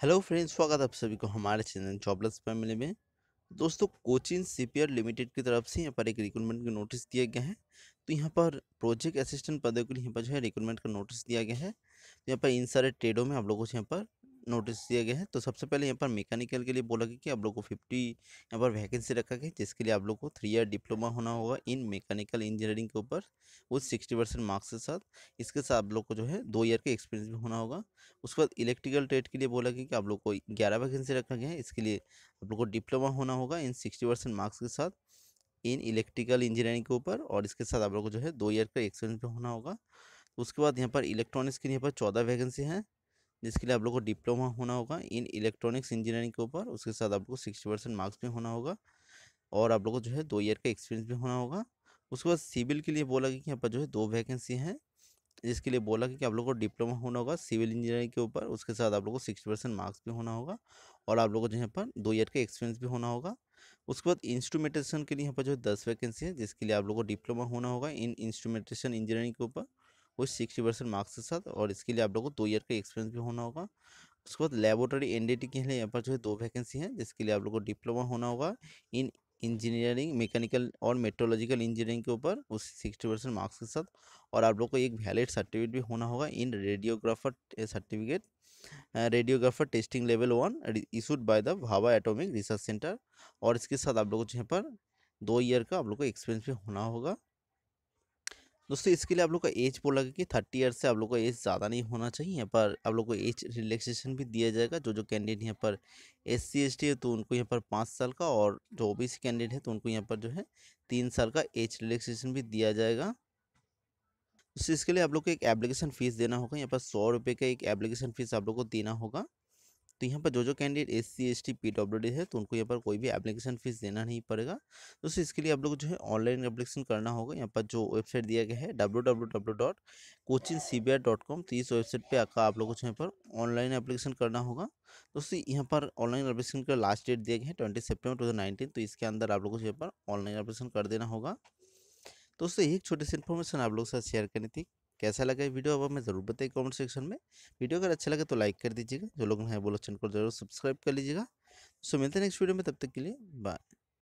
Hello friends, स्वागत आप सभी को हमारे चैनल जॉबलेस फैमिली में। दोस्तों, कोचिन सीपीआर लिमिटेड की तरफ़ से यहाँ पर एक रिक्रूटमेंट का नोटिस दिया गया है। तो यहाँ पर प्रोजेक्ट असिस्टेंट पदों के लिए यहाँ पर जो है रिक्रूटमेंट का नोटिस दिया गया है। तो यहाँ पर इन सारे ट्रेडों में आप लोगों से यहाँ पर नोटिस दिया गया है। तो सबसे पहले यहाँ पर मैकेनिकल के लिए बोला गया कि आप लोग को फिफ्टी यहाँ पर वैकेंसी रखा गया, जिसके लिए आप लोग को थ्री ईयर डिप्लोमा होना होगा इन मैकेनिकल इंजीनियरिंग के ऊपर, वो सिक्सटी परसेंट मार्क्स के साथ। इसके साथ आप लोग को जो है दो ईयर का एक्सपीरियंस भी होना होगा। उसके बाद इलेक्ट्रिकल ट्रेड के लिए बोला गया कि आप लोग को ग्यारह वैकेंसी रखा गया है, इसके लिए आप लोग को डिप्लोमा होना होगा इन सिक्सटी परसेंट मार्क्स के साथ इन इलेक्ट्रिकल इंजीनियरिंग के ऊपर, और इसके साथ आप लोग को जो है दो ईयर का एक्सपीरियंस भी होना होगा। उसके बाद यहाँ पर इलेक्ट्रॉनिक्स के लिए यहाँ पर चौदह वैकेंसी हैं। जिसके लिए आप लोग को डिप्लोमा होना होगा इन इलेक्ट्रॉनिक्स इंजीनियरिंग के ऊपर, उसके साथ आप लोग को सिक्सटी परसेंट मार्क्स भी होना होगा और आप लोग को जो है दो ईयर का एक्सपीरियंस भी होना होगा। उसके बाद सिविल के लिए बोला गया कि यहाँ पर जो है दो वैकेंसी हैं, जिसके लिए बोला कि आप लोग को डिप्लोमा होना होगा सिविल इंजीनियरिंग के ऊपर, उसके साथ आप लोग को सिक्सटी परसेंट मार्क्स भी होना होगा और आप लोग को जो यहाँ पर दो ईयर का एक्सपीरियंस भी होना होगा। उसके बाद इंस्ट्रूमेंटेशन के लिए यहाँ पर जो है दस वैकेंसी है, जिसके लिए आप लोग को डिप्लोमा होना होगा इन इंस्ट्रूमेंटेशन इंजीनियरिंग के ऊपर वो सिक्सटी परसेंट मार्क्स के साथ और इसके लिए आप लोग को दो ईयर का एक्सपीरियंस भी होना होगा। उसके बाद लेबोरेटरी एन के लिए यहाँ पर जो है दो वैकेंसी हैं, जिसके लिए आप लोग को डिप्लोमा होना होगा इन इंजीनियरिंग, मैकेनिकल और मेट्रोलॉजिकल इंजीनियरिंग के ऊपर उस सिक्सटी परसेंट मार्क्स के साथ और आप लोग को एक वैलिड सर्टिफिकेट भी होना होगा in radiographer certificate. Radiographer testing level one issued by the Bhabha atomic research centre और इसके साथ आप लोग को यहाँ पर दो ईयर का आप लोग को एक्सपीरियंस भी होना होगा। दोस्तों, इसके लिए आप लोग का एज बोला गया कि थर्टी ईयर से आप लोग का एज ज़्यादा नहीं होना चाहिए, यहाँ पर आप लोग को एज रिलैक्सेशन भी दिया जाएगा। जो जो कैंडिडेट यहाँ पर एस सी एस टी है तो उनको यहाँ पर पाँच साल का और जो ओ बी कैंडिडेट है तो उनको यहाँ पर जो है तीन साल का एज रिलैक्सेशन भी दिया जाएगा। तो इसके लिए आप लोग को एक एप्लीकेशन फ़ीस देना होगा, यहाँ पर सौ रुपये का एक एप्लीकेशन फ़ीस आप लोग को देना होगा। तो यहाँ पर जो जो candidate S C S T P W D है तो उनको यहाँ पर कोई भी एप्लीकेशन फ़ीस देना नहीं पड़ेगा। दोस्तों इसके लिए आप लोग जो है ऑनलाइन एप्लीकेशन करना होगा। यहाँ पर जो वेबसाइट दिया गया है W W W dot coaching C B R dot com तो इस वेबसाइट पर आकर आप लोगों को यहाँ पर ऑनलाइन एप्लीकेशन करना होगा। दोस्तों यहाँ पर ऑनलाइन एप्लीकेशन का लास्ट डेट दिया गया है twenty September two thousand nineteen तो इसके अंदर आप लोगों को यहाँ पर ऑनलाइन एप्लीकेशन कर देना होगा। दोस्तों एक छोटी सी इन्फॉर्मेशन आप लोग के साथ शेयर करनी थी। कैसा लगा वीडियो, अब हमें ज़रूर बताइए कमेंट सेक्शन में। वीडियो अगर अच्छा लगे तो लाइक कर दीजिएगा, जो लोग हैं बोलो चैनल को ज़रूर सब्सक्राइब कर लीजिएगा। सो मिलते हैं नेक्स्ट वीडियो में, तब तक के लिए बाय।